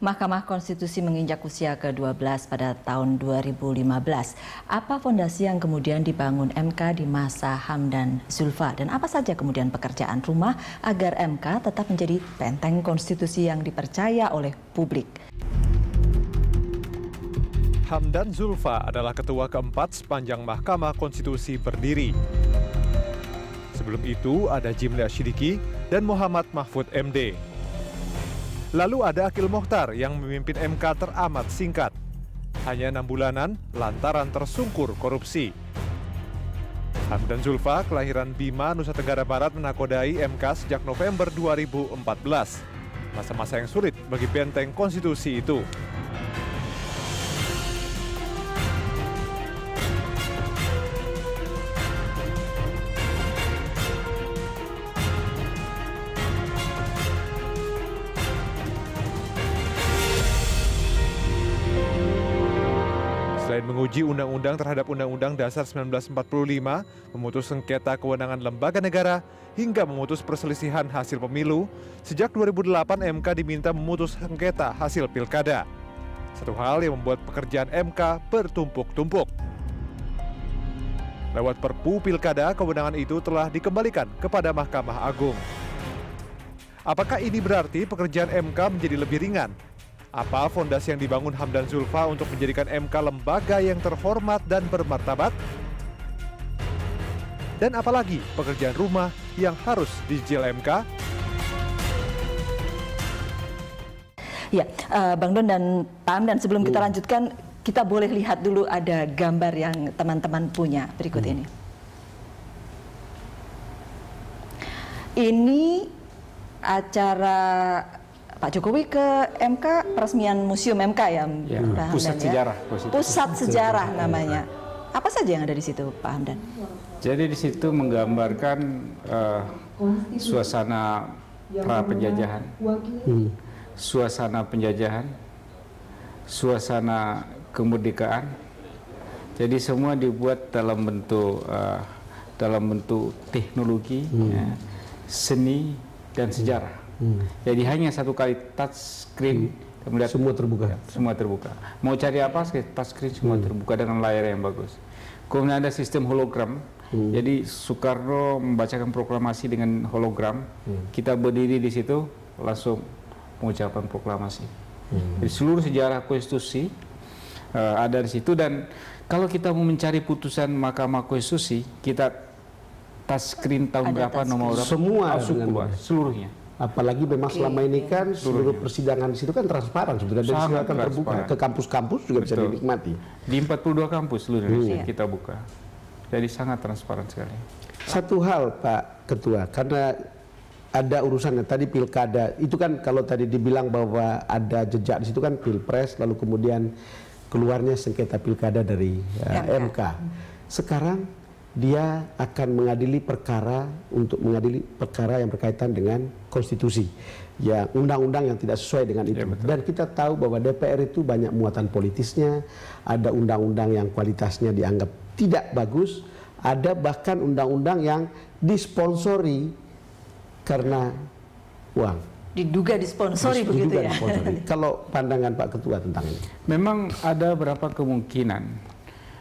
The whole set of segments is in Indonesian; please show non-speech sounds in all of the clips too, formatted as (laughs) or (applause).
Mahkamah Konstitusi menginjak usia ke-12 pada tahun 2015. Apa fondasi yang kemudian dibangun MK di masa Hamdan Zulfa dan apa saja kemudian pekerjaan rumah agar MK tetap menjadi benteng konstitusi yang dipercaya oleh publik? Hamdan Zulfa adalah ketua keempat sepanjang Mahkamah Konstitusi berdiri. Sebelum itu ada Jimli Asyidiki dan Muhammad Mahfud MD. Lalu ada Akil Mokhtar yang memimpin MK teramat singkat. Hanya enam bulanan lantaran tersungkur korupsi. Hamdan Zulfa, kelahiran Bima, Nusa Tenggara Barat menakodai MK sejak November 2014. Masa-masa yang sulit bagi benteng konstitusi itu. Selain menguji undang-undang terhadap Undang-Undang Dasar 1945, memutus sengketa kewenangan lembaga negara, hingga memutus perselisihan hasil pemilu, sejak 2008 MK diminta memutus sengketa hasil pilkada. Satu hal yang membuat pekerjaan MK bertumpuk-tumpuk. Lewat Perpu Pilkada, kewenangan itu telah dikembalikan kepada Mahkamah Agung. Apakah ini berarti pekerjaan MK menjadi lebih ringan apa fondasi yang dibangun Hamdan Zulfa untuk menjadikan MK lembaga yang terhormat dan bermartabat? Dan apalagi pekerjaan rumah yang harus dicicil MK? Ya, uh, Bang Don dan Pak Hamdan sebelum kita hmm. lanjutkan, kita boleh lihat dulu ada gambar yang teman-teman punya berikut hmm. ini. Ini acara Pak Jokowi ke MK peresmian Museum MK ya, ya Pak Pusat ya? Sejarah. Pusat Sejarah namanya. Apa saja yang ada di situ, Pak Hamdan? Jadi di situ menggambarkan uh, suasana pra penjajahan, hmm. suasana penjajahan, suasana kemerdekaan. Jadi semua dibuat dalam bentuk uh, dalam bentuk teknologi, hmm. ya, seni dan sejarah. Hmm. Jadi hanya satu kali touch screen hmm. kemudian semua terbuka. Ya, semua terbuka. Mau cari apa touch screen semua hmm. terbuka dengan layar yang bagus. Kemudian ada sistem hologram. Hmm. Jadi Soekarno membacakan proklamasi dengan hologram. Hmm. Kita berdiri di situ langsung mengucapkan proklamasi. Hmm. Jadi seluruh sejarah konstitusi uh, ada di situ dan kalau kita mau mencari putusan Mahkamah Konstitusi, kita touch screen tahun ada berapa nomor berapa semua keluar seluruhnya Apalagi memang selama ini kan seluruh persidangan di situ kan transparan sudah dan silakan terbuka ke kampus-kampus juga Betul. bisa dinikmati. Di 42 kampus seluruh Indonesia hmm. kita buka. Jadi sangat transparan sekali. Satu hal Pak Ketua, karena ada urusannya tadi pilkada itu kan kalau tadi dibilang bahwa ada jejak di situ kan pilpres lalu kemudian keluarnya sengketa pilkada dari uh, MK. MK. Sekarang dia akan mengadili perkara untuk mengadili perkara yang berkaitan dengan konstitusi ya undang-undang yang tidak sesuai dengan itu. ya, dan kita tahu bahwa DPR itu banyak muatan politisnya ada undang-undang yang kualitasnya dianggap tidak bagus ada bahkan undang-undang yang disponsori karena uang. Diduga disponsori Dis, begitu ya. disponsori. (laughs) kalau pandangan Pak Ketua tentang ini? Memang ada beberapa kemungkinan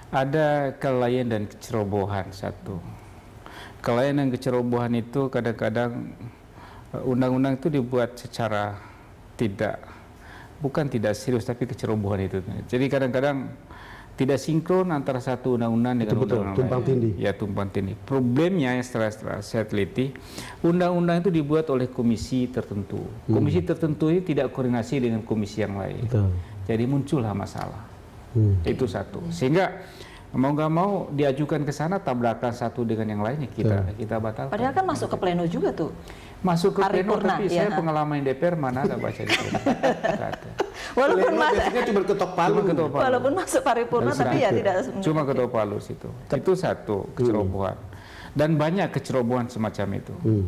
ada kelalaian dan kecerobohan satu. Kelalaian dan kecerobohan itu kadang-kadang eh, undang-undang itu dibuat secara tidak bukan tidak serius tapi kecerobohan itu. Jadi kadang-kadang tidak sinkron antara satu undang-undang dengan undang-undang tumpang tindih. Ya tumpang tindih. Problemnya yang setelah, setelah saya teliti, undang-undang itu dibuat oleh komisi tertentu. Komisi hmm. tertentu ini tidak koordinasi dengan komisi yang lain. Betul. Jadi muncullah masalah. Hmm. Itu satu. Sehingga mau nggak mau diajukan ke sana tabrakan satu dengan yang lainnya kita hmm. kita batalkan. Padahal kan masuk ke pleno juga tuh. Masuk ke pleno tapi ya. saya pengalaman di DPR mana ada baca di pleno. Walaupun masuk cuma ketok palu. Ketok palu. Walaupun masuk paripurna tapi ya tidak cuma ketok palu situ. Itu satu kecerobohan. Hmm. Dan banyak kecerobohan semacam itu. Hmm.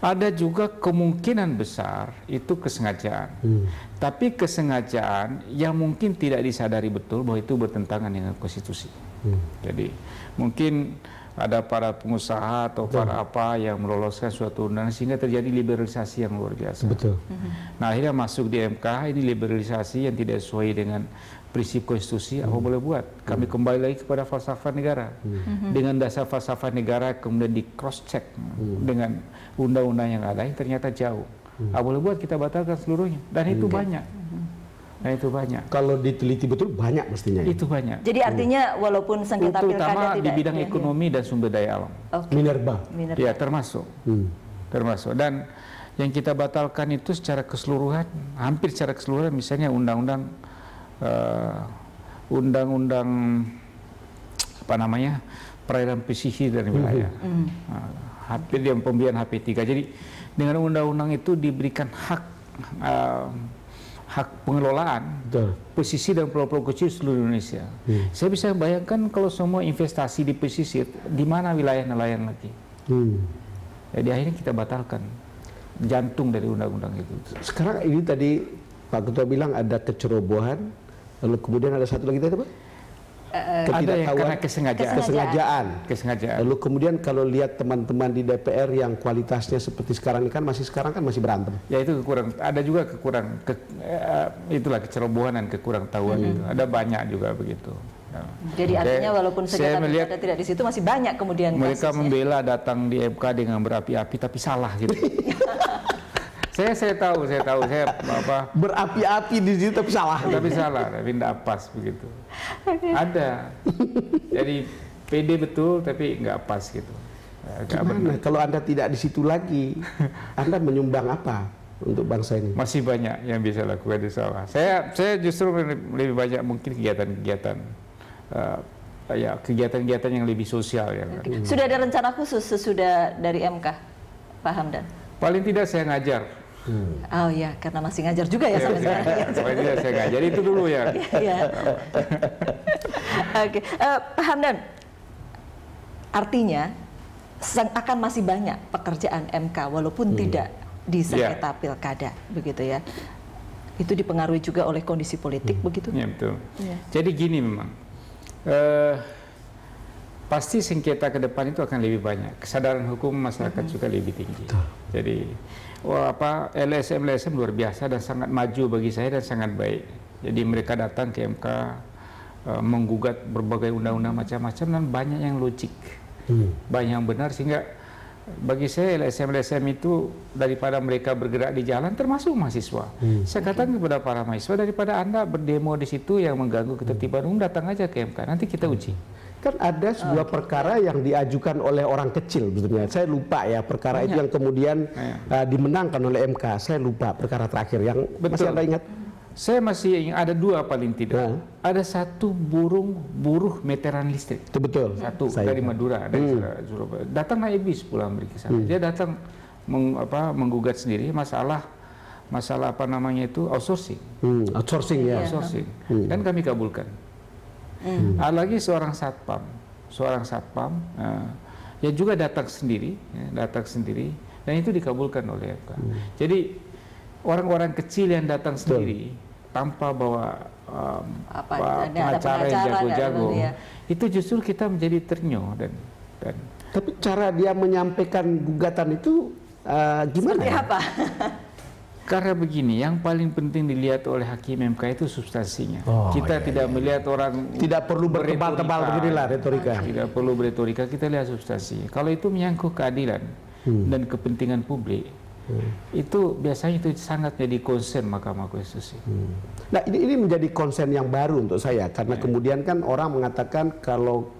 Ada juga kemungkinan besar itu kesengajaan. Hmm. Tapi kesengajaan yang mungkin tidak disadari betul bahwa itu bertentangan dengan konstitusi. Hmm. Jadi mungkin ada para pengusaha atau para apa yang meloloskan suatu undangan sehingga terjadi liberalisasi yang luar biasa. Betul. Nah akhirnya masuk di MK ini liberalisasi yang tidak sesuai dengan prinsip konstitusi apa boleh buat. Kami kembali lagi kepada falsafah negara. Dengan dasar falsafah negara kemudian di cross check dengan undang-undang yang ada yang ternyata jauh. Apa boleh buat kita batalkan seluruhnya dan itu banyak. Dan itu banyak. Kalau diteliti betul banyak mestinya. ya? Itu banyak. Jadi artinya walaupun sengketa pilkada Terutama tidak di bidang ya, ya. ekonomi dan sumber daya alam. Oke. Minerba. Minerba. Ya termasuk. Hmm. termasuk dan yang kita batalkan itu secara keseluruhan hampir secara keseluruhan misalnya undang-undang eh, undang-undang apa namanya perairan pesisir dan wilayah Nah, hampir yang pemberian HP3 jadi dengan undang-undang itu diberikan hak eh, hak pengelolaan Betul. pesisir dan pulau-pulau kecil seluruh Indonesia. Saya bisa bayangkan kalau semua investasi di pesisir, di mana wilayah nelayan lagi? Hmm. Jadi akhirnya kita batalkan jantung dari undang-undang itu. Sekarang ini tadi Pak Ketua bilang ada kecerobohan, lalu kemudian ada satu lagi tadi apa? ada yang Ketidaktahuan, karena kesengajaan. kesengajaan. Kesengajaan. Lalu kemudian kalau lihat teman-teman di DPR yang kualitasnya seperti sekarang ini kan masih sekarang kan masih berantem. Ya itu kekurang. Ada juga kekurang. Ke, eh, itulah kecerobohan dan kekurang tahuan itu. Ada banyak juga begitu. Ya. Jadi artinya walaupun saya melihat pilkada tidak di situ masih banyak kemudian mereka kasusnya. membela datang di MK dengan berapi-api tapi salah gitu. (laughs) saya saya tahu, saya tahu, saya apa Berapi-api di situ tapi salah. tapi salah, tapi tidak pas begitu. Ada. Jadi PD betul tapi nggak pas gitu. Benar. Gimana kalau Anda tidak di situ lagi, (laughs) Anda menyumbang apa untuk bangsa ini? Masih banyak yang bisa lakukan di sawah. Saya saya justru lebih banyak mungkin kegiatan-kegiatan eh, ya kegiatan-kegiatan yang lebih sosial ya. kan. Sudah ada rencana khusus sesudah dari MK, Pak Hamdan? Paling tidak saya ngajar. Oh ya, karena masih ngajar juga ya sampai sekarang. ya. Paling tidak saya ngajar itu dulu ya. (laughs) Iya. (laughs) Oke, Eh, Pak Hamdan, artinya akan masih banyak pekerjaan MK walaupun tidak di sengketa pilkada, begitu ya. Itu dipengaruhi juga oleh kondisi politik, begitu? Ya betul. Iya. Jadi gini memang. Eh, pasti sengketa ke depan itu akan lebih banyak. Kesadaran hukum masyarakat juga lebih tinggi. Jadi wah, apa LSM LSM luar biasa dan sangat maju bagi saya dan sangat baik. Jadi mereka datang ke MK eh, menggugat berbagai undang-undang macam-macam dan banyak yang logik. Banyak yang benar sehingga bagi saya LSM LSM itu daripada mereka bergerak di jalan termasuk mahasiswa. Saya katakan kepada para mahasiswa daripada Anda berdemo di situ yang mengganggu ketertiban umum datang aja ke MK nanti kita uji. Kan ada sebuah perkara yang diajukan oleh orang kecil sebetulnya. Saya lupa ya perkara itu yang kemudian Iya. uh, dimenangkan oleh MK. Saya lupa perkara terakhir yang masih Betul. Anda ingat? Saya masih ingat ada dua paling tidak. Nah. Ada satu burung buruh meteran listrik. Itu betul. Satu Saya dari ingat. Madura, dari Surabaya. Datang naik bis pulang ke sana. Dia datang meng- apa, menggugat sendiri masalah masalah apa namanya itu outsourcing. Hmm, outsourcing ya. outsourcing. Dan kami kabulkan. Ada lagi seorang satpam, seorang satpam eh, yang juga datang sendiri, ya, datang sendiri, dan itu dikabulkan oleh MK. Jadi orang-orang kecil yang datang sendiri tanpa bawa um, Apa, pa- ada- ada pengacara yang jago-jago, ya. itu justru kita menjadi ternyuh dan dan Tapi cara dia menyampaikan gugatan itu uh, gimana? Seperti ya? apa? (laughs) Karena begini, yang paling penting dilihat oleh hakim MK itu substansinya. Oh, kita iya, tidak melihat orang Tidak perlu bertebal-tebal beginilah retorika. Tidak perlu beretorika, kita lihat substansi. Kalau itu menyangkut keadilan Hmm. dan kepentingan publik, itu biasanya itu sangat jadi concern Mahkamah Konstitusi. Nah ini, ini menjadi konsen yang baru untuk saya karena kemudian kan orang mengatakan kalau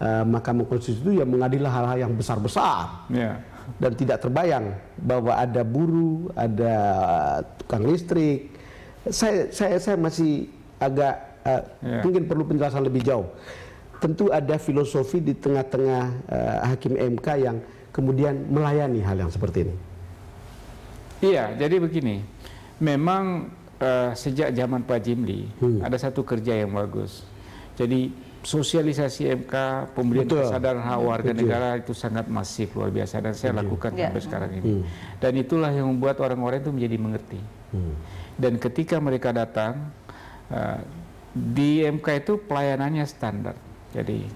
uh, Mahkamah Konstitusi itu ya mengadili hal-hal yang besar-besar Ya. Dan tidak terbayang bahwa ada buruh, ada uh, tukang listrik. Saya saya saya masih agak uh, Ya. mungkin perlu penjelasan lebih jauh. Tentu ada filosofi di tengah-tengah uh, hakim MK yang kemudian melayani hal yang seperti ini. Iya, jadi begini. Memang eh, sejak zaman Pak Jimli Hmm. ada satu kerja yang bagus. Jadi sosialisasi MK, pemberian Betul. kesadaran hak warga negara itu sangat masif luar biasa dan saya lakukan Ya. sampai sekarang ini. Dan itulah yang membuat orang-orang itu menjadi mengerti. Dan ketika mereka datang eh, di MK itu pelayanannya standar. Jadi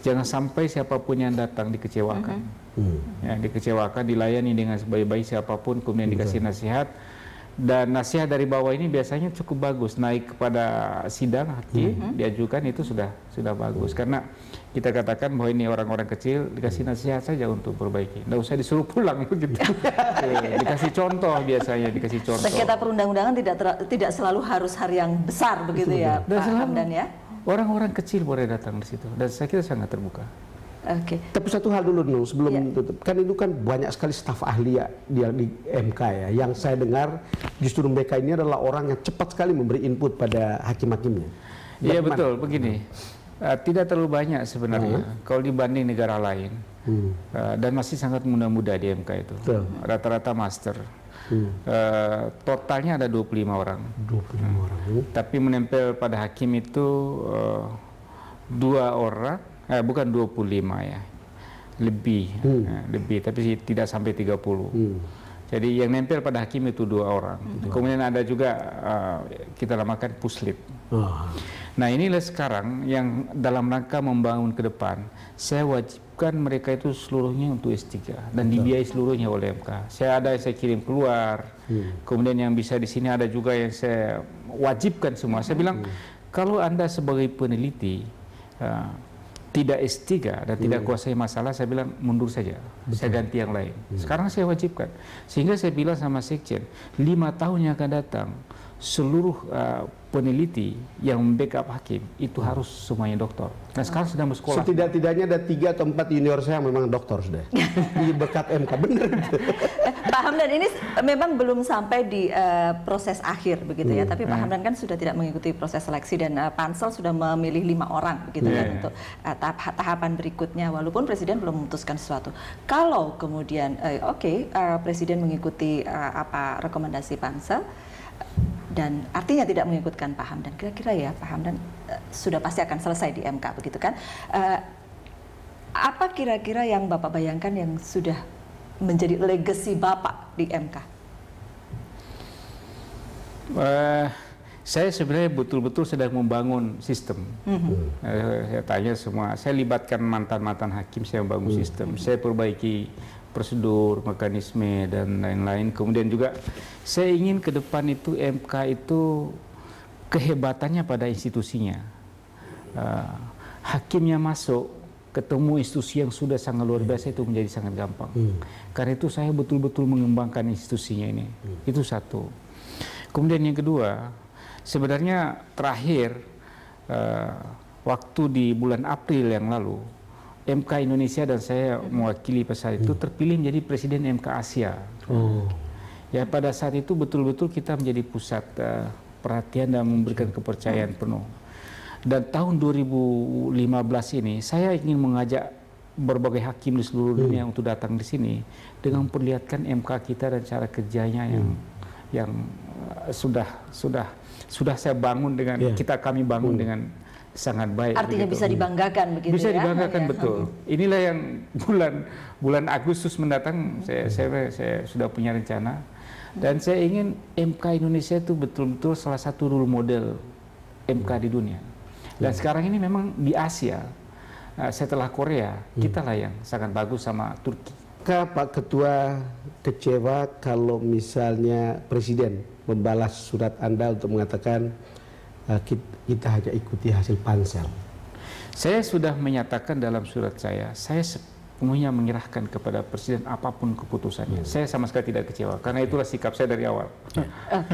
jangan sampai siapa pun yang datang dikecewakan. Hmm. Ya, dikecewakan, dilayani dengan sebaik-baik siapa pun, kemudian dikasih nasihat dan nasihat dari bawah ini biasanya cukup bagus. Naik kepada sidang hakim hmm. diajukan itu sudah sudah bagus. Karena kita katakan bahwa ini orang-orang kecil dikasih nasihat saja untuk perbaiki. Tidak usah disuruh pulang begitu (laughs) iya, (laughs) dikasih contoh biasanya dikasih contoh. Sengketa perundang-undangan tidak ter, tidak selalu harus hari yang besar begitu ya dan Pak Hamdan ya? orang-orang kecil boleh datang di situ. Dan saya kira sangat terbuka Oke. Okay. Tapi satu hal dulu Nung, sebelum ya. tutup. Kan itu kan banyak sekali staf ahli ya di, di MK ya. Yang saya dengar justru mereka ini adalah orang yang cepat sekali memberi input pada hakim-hakimnya. Iya betul, begini. Uh, tidak terlalu banyak sebenarnya hmm. kalau dibanding negara lain. Hmm. Uh, dan masih sangat muda-muda di MK itu. Rata-rata master. Hmm. Uh, totalnya ada 25 orang. 25 hmm. orang. Tapi menempel pada hakim itu uh, dua orang eh, bukan 25 ya lebih hmm. eh, lebih tapi tidak sampai 30 hmm. jadi yang nempel pada hakim itu dua orang hmm. kemudian ada juga uh, kita namakan puslit oh. nah inilah sekarang yang dalam rangka membangun ke depan saya wajibkan mereka itu seluruhnya untuk S3 dan dibiayai seluruhnya oleh MK saya ada yang saya kirim keluar hmm. kemudian yang bisa di sini ada juga yang saya wajibkan semua saya bilang hmm. kalau anda sebagai peneliti uh, tidak S3 dan hmm. tidak kuasai masalah, saya bilang mundur saja, Betul. saya ganti yang lain. Hmm. Sekarang saya wajibkan, sehingga saya bilang sama sekjen, lima tahun yang akan datang, seluruh uh, peneliti yang backup hakim itu hmm. harus semuanya doktor. Nah sekarang sedang bersekolah. Setidak-tidaknya ada tiga atau empat junior saya yang memang doktor sudah (laughs) di bekat MK benar. Pak Hamdan ini memang belum sampai di uh, proses akhir begitu ya, hmm. tapi Pak hmm. Hamdan kan sudah tidak mengikuti proses seleksi dan uh, pansel sudah memilih lima orang begitu yeah. kan untuk uh, tahap tahapan berikutnya. Walaupun presiden belum memutuskan sesuatu. Kalau kemudian uh, oke okay, uh, presiden mengikuti uh, apa rekomendasi pansel dan artinya tidak mengikutkan paham dan kira-kira ya paham dan uh, sudah pasti akan selesai di MK begitu kan uh, apa kira-kira yang bapak bayangkan yang sudah menjadi legacy bapak di MK? Uh, saya sebenarnya betul-betul sedang membangun sistem. Mm -hmm. uh, saya tanya semua, saya libatkan mantan-mantan hakim, saya membangun mm -hmm. sistem, saya perbaiki prosedur, mekanisme dan lain-lain. Kemudian juga saya ingin ke depan itu MK itu kehebatannya pada institusinya. Uh, hakimnya masuk ketemu institusi yang sudah sangat luar biasa itu menjadi sangat gampang. Hmm. Karena itu saya betul-betul mengembangkan institusinya ini. Hmm. Itu satu. Kemudian yang kedua, sebenarnya terakhir uh, waktu di bulan April yang lalu MK Indonesia dan saya mewakili pada itu terpilih menjadi presiden MK Asia. Oh. Ya pada saat itu betul-betul kita menjadi pusat uh, perhatian dan memberikan kepercayaan penuh. Dan tahun 2015 ini saya ingin mengajak berbagai hakim di seluruh dunia hmm. untuk datang di sini dengan memperlihatkan MK kita dan cara kerjanya yang hmm. yang uh, sudah sudah sudah saya bangun dengan yeah. kita kami bangun hmm. dengan sangat baik. Artinya begitu. bisa dibanggakan begitu bisa ya? dibanggakan ya. betul. Inilah yang bulan bulan Agustus mendatang saya, saya saya sudah punya rencana dan saya ingin MK Indonesia itu betul-betul salah satu role model MK di dunia. Dan sekarang ini memang di Asia eh, setelah Korea kita lah yang sangat bagus sama Turki. Pak Ketua kecewa kalau misalnya Presiden membalas surat Anda untuk mengatakan kita, kita hanya ikuti hasil pansel. Saya sudah menyatakan dalam surat saya, saya sepenuhnya menyerahkan kepada presiden apa pun keputusannya. Hmm. Saya sama sekali tidak kecewa karena itulah sikap saya dari awal. Uh,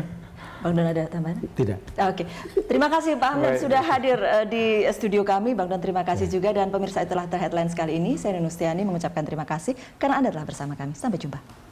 Bang Don ada tambahan? Tidak. Oke. Okay. Terima kasih Pak Ahmed sudah hadir uh, di studio kami. Bang Don terima kasih juga dan pemirsa itulah headline kali ini. Saya Nustiani mengucapkan terima kasih karena Anda telah bersama kami. Sampai jumpa.